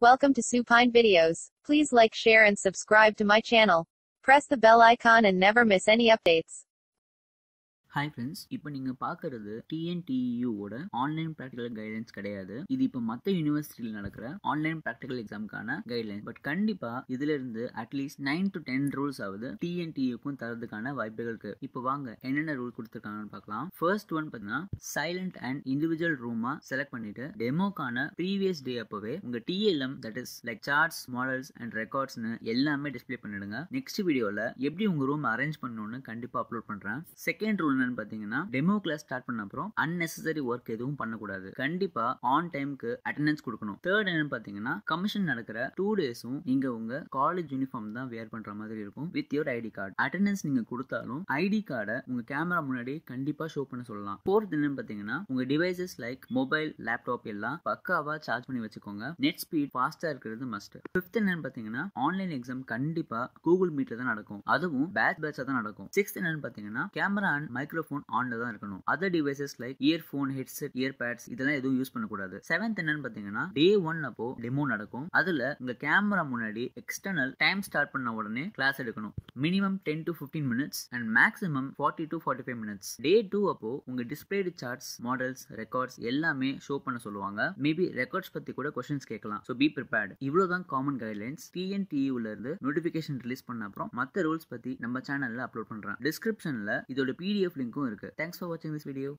Welcome to Supine Videos. Please like, share, and subscribe to my channel. Press the bell icon and never miss any updates. Hi friends இப்போ நீங்கள் பார்க்குறது டிஎன்டியூவோட online practical guidance கிடையாது. இது இப்போ மற்ற யூனிவர்சிட்டியில் நடக்கிற ஆன்லைன் ப்ராக்டிகல் எக்ஸாமுக்கான கைட்லைன் பட் கண்டிப்பாக இதுல இருந்து at least nine to ten rules ஆகுது டிஎன்டியூக்கும் தரதுக்கான வாய்ப்புகள் இருக்கு. இப்போ வாங்க என்னென்ன ரூல் கொடுத்துருக்காங்கன்னு பார்க்கலாம். ஃபர்ஸ்ட் ஒன் பார்த்தீங்கன்னா சைலண்ட் அண்ட் இண்டிவிஜுவல் ரூமா செலக்ட் பண்ணிட்டு டெமோக்கான ப்ரீவியஸ் டே அப்போவே உங்க TLM that is like charts models and ரெக்கார்ட்ஸ்னு எல்லாமே டிஸ்பிளே பண்ணிடுங்க. நெக்ஸ்ட் வீடியோவில் எப்படி உங்க ரூம் அரேஞ்ச் பண்ணணும்னு கண்டிப்பாக அப்லோட் பண்றேன். செகண்ட் ரூல் என்னன்னு பாத்தீங்கன்னா டெமோ கிளாஸ் ஸ்டார்ட் பண்ண அப்புறம் அன்னெசரி ஒர்க் எதுவும் பண்ணக்கூடாது. கண்டிப்பா ஆன் டைம்க்கு அட்டெண்டன்ஸ் கொடுக்கணும். தேர்ட் என்னன்னு பாத்தீங்கன்னா கமிஷன் நடக்கிற டூ டேஸும் நீங்க உங்க காலேஜ் யூனிஃபார்ம் தான் வேர் பண்ற மாதிரி இருக்கும் with your ID card attendance நீங்க கொடுத்தாலும் ஐடி கார்டை உங்க கேமரா முன்னாடி கண்டிப்பா ஷோ பண்ண சொல்லலாம். ஃபோர்த் என்னன்னு பாத்தீங்கன்னா உங்க டிவைசஸ் லைக் மொபைல் லேப்டாப் எல்லாம் பக்காவா சார்ஜ் பண்ணி வச்சுக்கோங்க. நெட் ஸ்பீட் ஃபாஸ்டா இருக்கிறது மஸ்ட் ஃபிஃப்த் என்னன்னு பாத்தீங்கன்னா ஆன்லைன் எக்ஸாம் கண்டிப்பா கூகுள் மீட்ல தான் நடக்கும். அதுவும் பேட்ச் பேட்சா தான் நடக்கும். சிக்ஸ்த் என்னன்னு பாத்தீங்கன்னா கேமரா அண்ட் மைக்ரோஃபோன் ஆன்ல தான் இருக்கணும். Other devices like earphone headset earpads இதெல்லாம் எதுவும் யூஸ் பண்ணக்கூடாது. செவன்த் என்னன்னு பாத்தீங்கன்னா டே ஒன் அப்போ டெமோ நடக்கும். அதுல உங்க கேமரா முன்னாடி எக்ஸ்டர்னல் டைம் ஸ்டார்ட் பண்ண உடனே கிளாஸ் எடுக்கணும். Minimum ten to fifteen minutes and maximum forty to forty five minutes day two அப்போ உங்க டிஸ்பிளே சார்ட்ஸ் மாடல்ஸ் ரெக்கார்ட்ஸ் எல்லாமே ஷோ பண்ண சொல்லுவாங்க. மேபி ரெக்கார்ட்ஸ் பத்தி கூட கொஸ்டின்ஸ் கேட்கலாம். ஸோ பி ப்ரிப்பேர்ட் இவ்வளவுதான் காமன் கைட்லைன்ஸ் டிஎன்டியூல இருந்து நோட்டிபிகேஷன் ரிலீஸ் பண்ண அப்புறம் மற்ற ரூல்ஸ் பத்தி நம்ம சேனல்ல அப்லோட் பண்றேன். டிஸ்கிரிப்ஷன்ல இதோட பிடிஎஃப் லிங்க்கும் இருக்கு தேங்க்ஸ் ஃபார் வாட்சிங் திஸ் வீடியோ